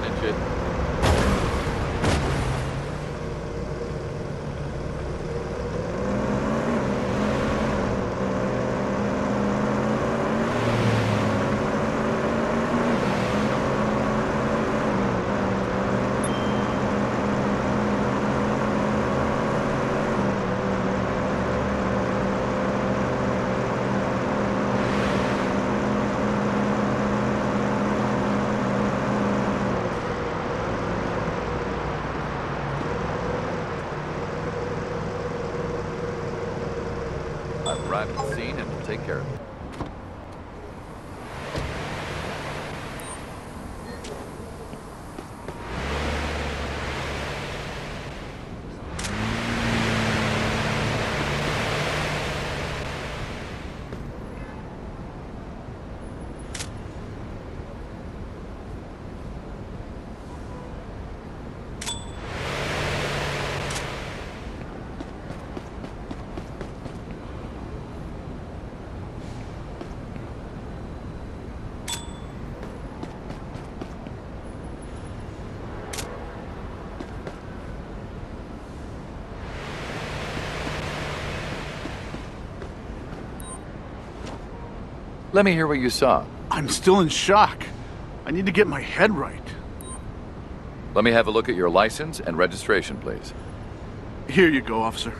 manage it. I've arrived at the scene and will take care of it. Let me hear what you saw. I'm still in shock. I need to get my head right. Let me have a look at your license and registration, please. Here you go, officer.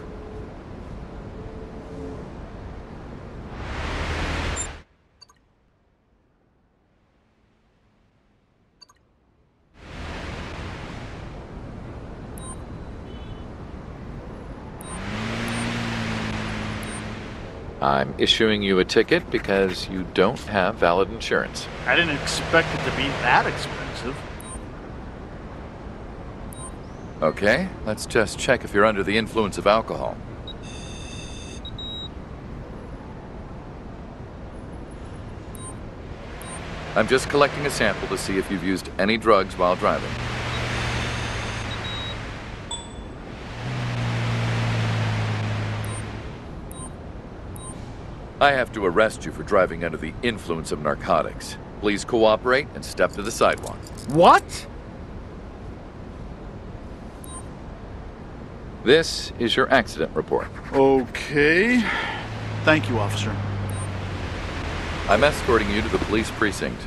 I'm issuing you a ticket because you don't have valid insurance. I didn't expect it to be that expensive. Okay, let's just check if you're under the influence of alcohol. I'm just collecting a sample to see if you've used any drugs while driving. I have to arrest you for driving under the influence of narcotics. Please cooperate and step to the sidewalk. What? This is your accident report. Okay. Thank you, officer. I'm escorting you to the police precinct.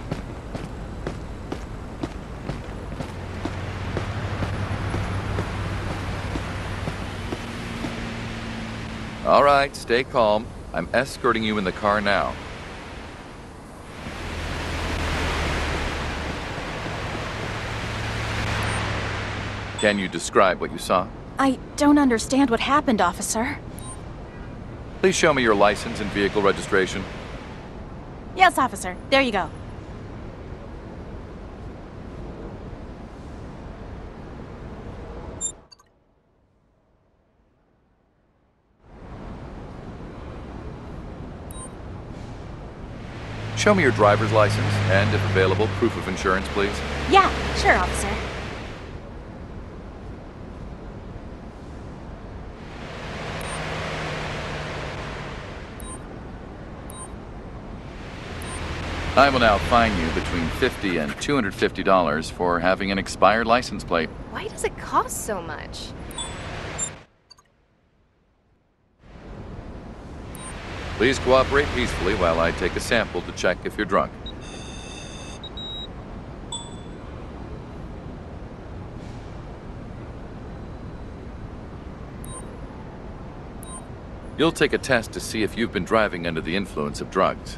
All right, stay calm. I'm escorting you in the car now. Can you describe what you saw? I don't understand what happened, officer. Please show me your license and vehicle registration. Yes, officer. There you go. Show me your driver's license and, if available, proof of insurance, please. Yeah, sure, officer. I will now fine you between 50 and $250 for having an expired license plate. Why does it cost so much? Please cooperate peacefully while I take a sample to check if you're drunk. You'll take a test to see if you've been driving under the influence of drugs.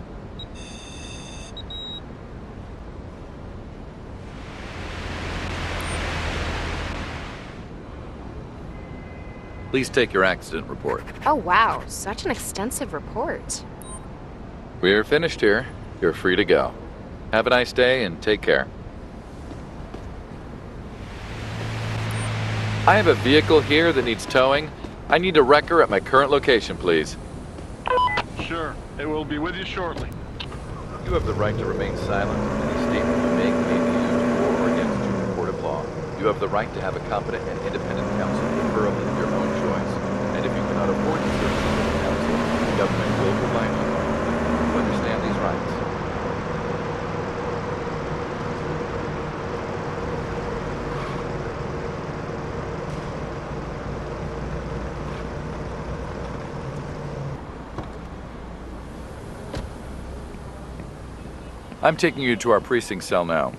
Please take your accident report. Oh wow, such an extensive report. We're finished here. You're free to go. Have a nice day and take care. I have a vehicle here that needs towing. I need a wrecker at my current location, please. Sure. It will be with you shortly. You have the right to remain silent. Any statement you make may be used for or against you in court of law. You have the right to have a competent and independent counsel, not the council, the government will understand these rights. I'm taking you to our precinct cell now.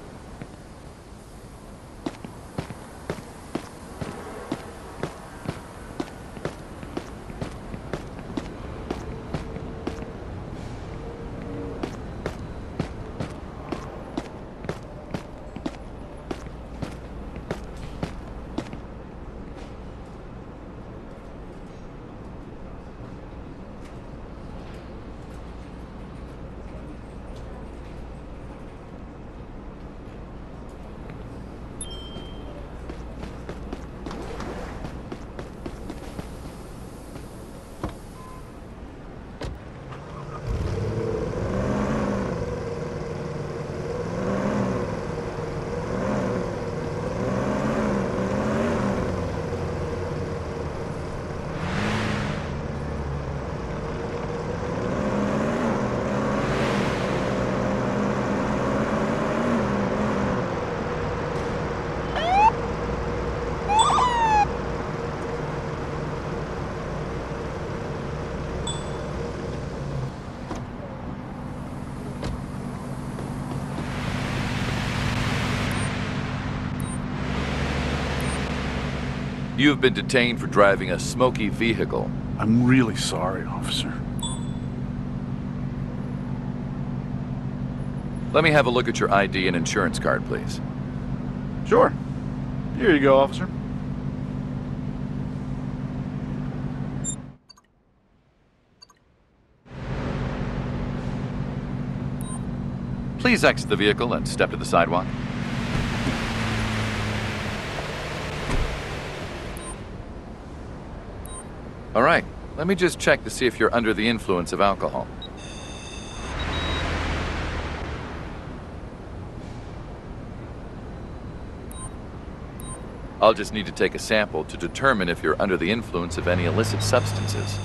You have been detained for driving a smoky vehicle. I'm really sorry, officer. Let me have a look at your ID and insurance card, please. Sure. Here you go, officer. Please exit the vehicle and step to the sidewalk. All right, let me just check to see if you're under the influence of alcohol. I'll just need to take a sample to determine if you're under the influence of any illicit substances.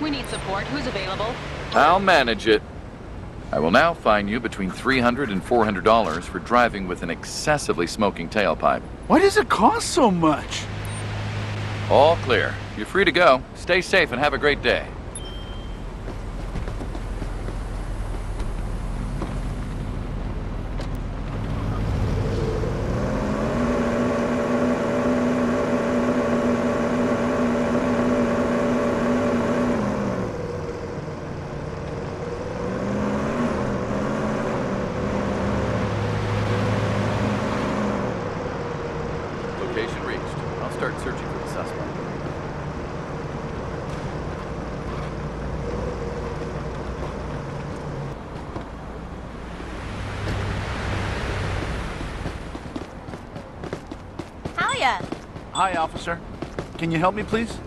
We need support. Who's available? I'll manage it. I will now fine you between $300 and $400 for driving with an excessively smoking tailpipe. Why does it cost so much? All clear. You're free to go. Stay safe and have a great day. Location reached. I'll start searching for the suspect. Hiya! Hi, officer. Can you help me, please?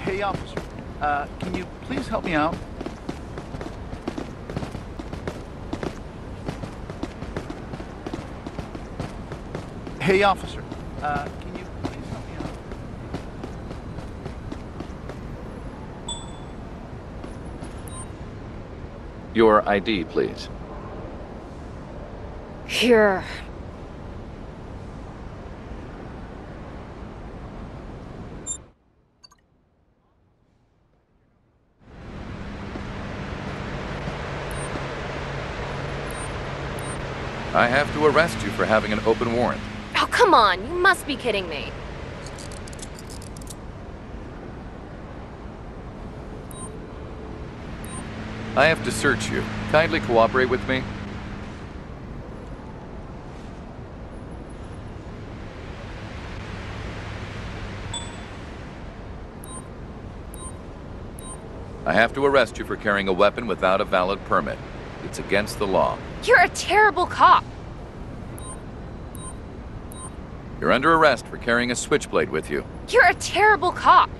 Hey, officer. Uh, can you please help me out? Hey, officer. Uh, can you please help me out? Your ID, please. Here. I have to arrest you for having an open warrant. Come on. You must be kidding me. I have to search you. Kindly cooperate with me. I have to arrest you for carrying a weapon without a valid permit. It's against the law. You're a terrible cop. You're under arrest for carrying a switchblade with you. You're a terrible cop.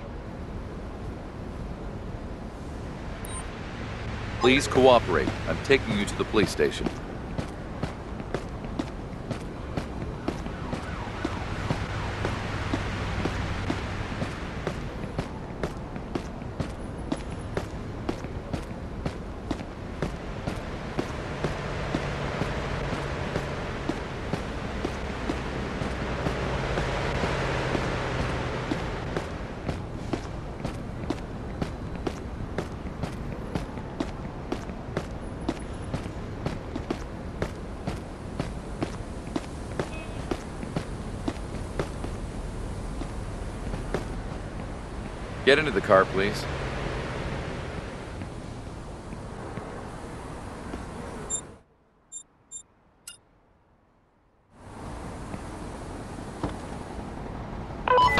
Please cooperate. I'm taking you to the police station. Get into the car, please.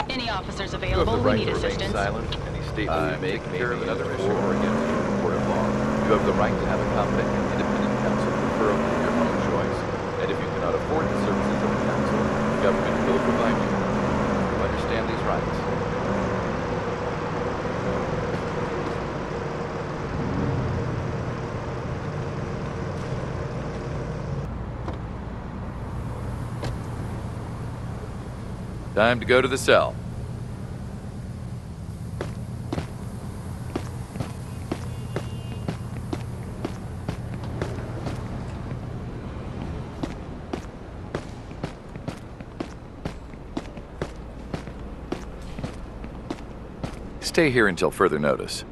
Any officers You have available? the We right need to remain assistance. silent. Any statement uh, I'm you make may care be of used another for issue. or against you in a court of law. You have the right to have a competent and independent counsel, preferably of your own choice. And if you cannot afford the services of a counsel, the government will provide you. You understand these rights? Time to go to the cell. Stay here until further notice.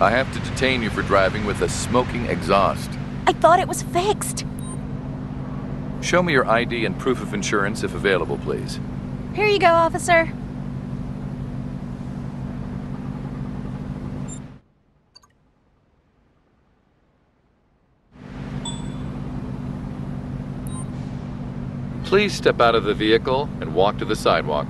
I have to detain you for driving with a smoking exhaust. I thought it was fixed. Show me your ID and proof of insurance if available, please. Here you go, officer. Please step out of the vehicle and walk to the sidewalk.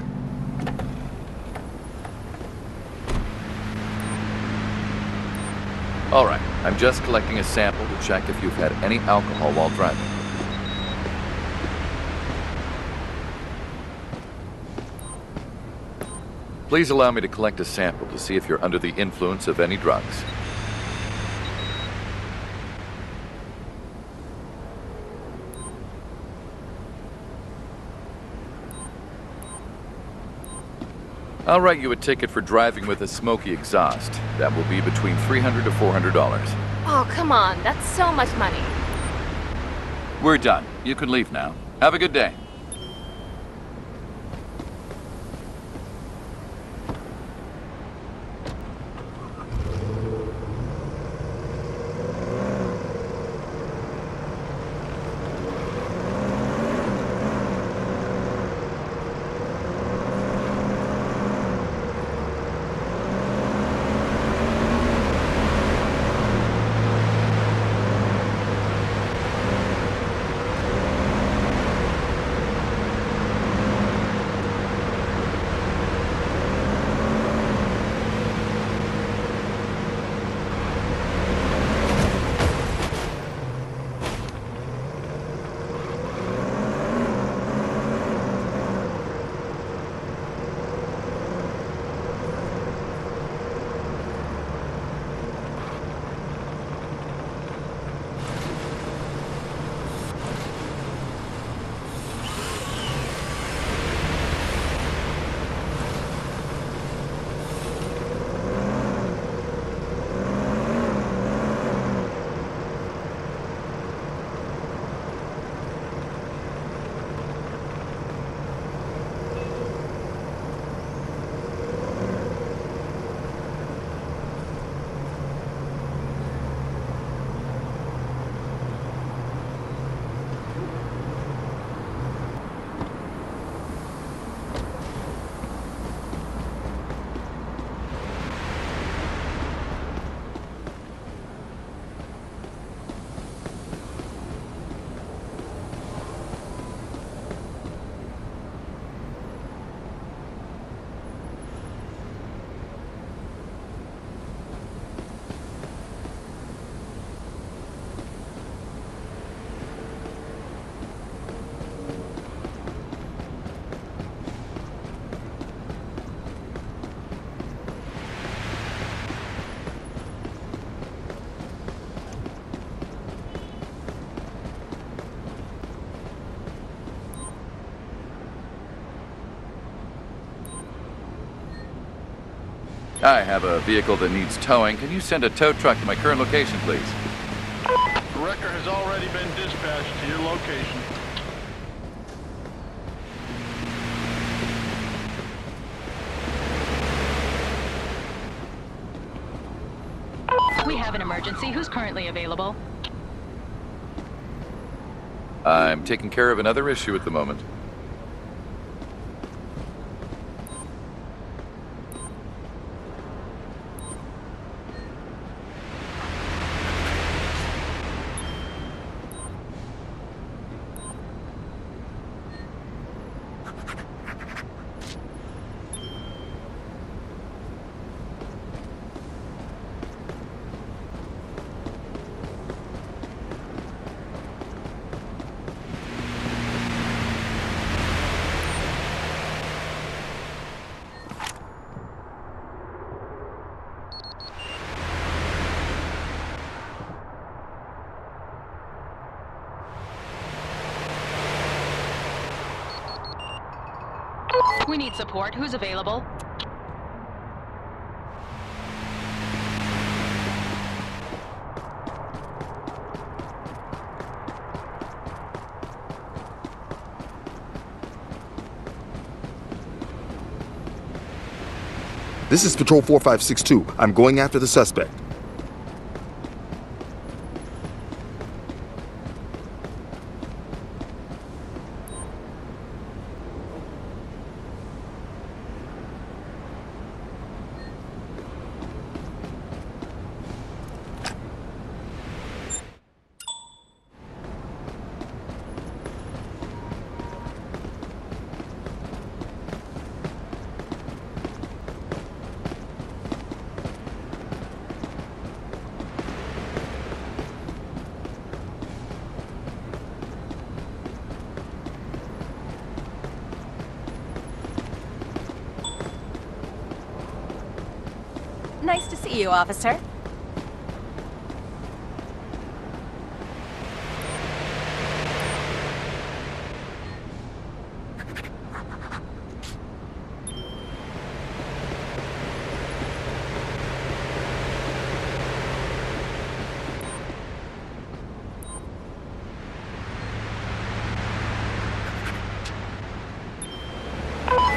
All right, I'm just collecting a sample to check if you've had any alcohol while driving. Please allow me to collect a sample to see if you're under the influence of any drugs. I'll write you a ticket for driving with a smoky exhaust. That will be between $300 to $400. Oh, come on. That's so much money. We're done. You can leave now. Have a good day. I have a vehicle that needs towing. Can you send a tow truck to my current location, please? The wrecker has already been dispatched to your location. We have an emergency. Who's currently available? I'm taking care of another issue at the moment. Need support. Who's available? This is Patrol 4562. I'm going after the suspect. Nice to see you, officer.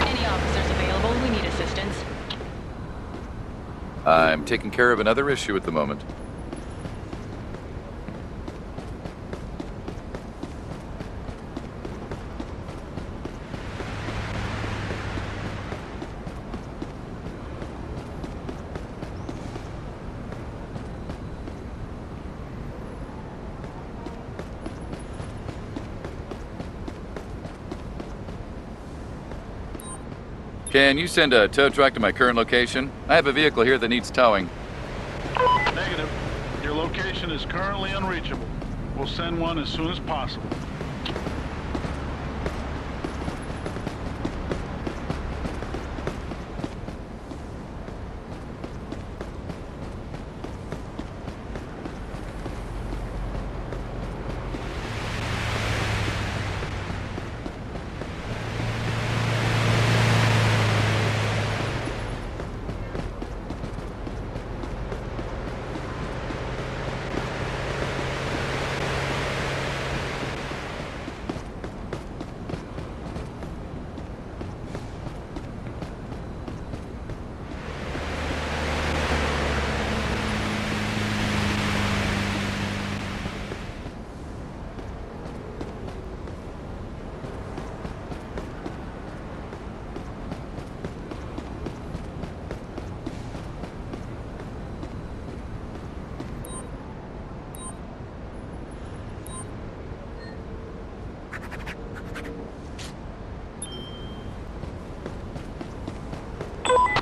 Any officers available? We need assistance. I'm taking care of another issue at the moment. Can you send a tow truck to my current location? I have a vehicle here that needs towing. Negative. Your location is currently unreachable. We'll send one as soon as possible.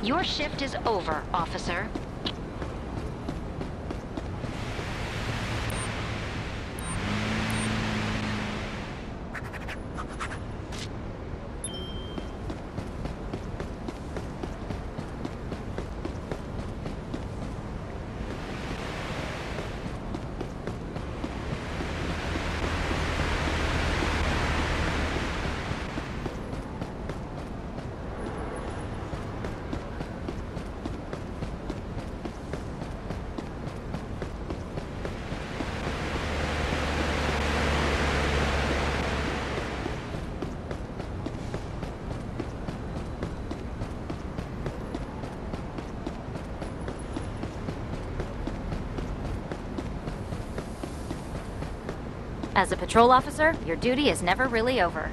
Your shift is over, officer. As a patrol officer, your duty is never really over.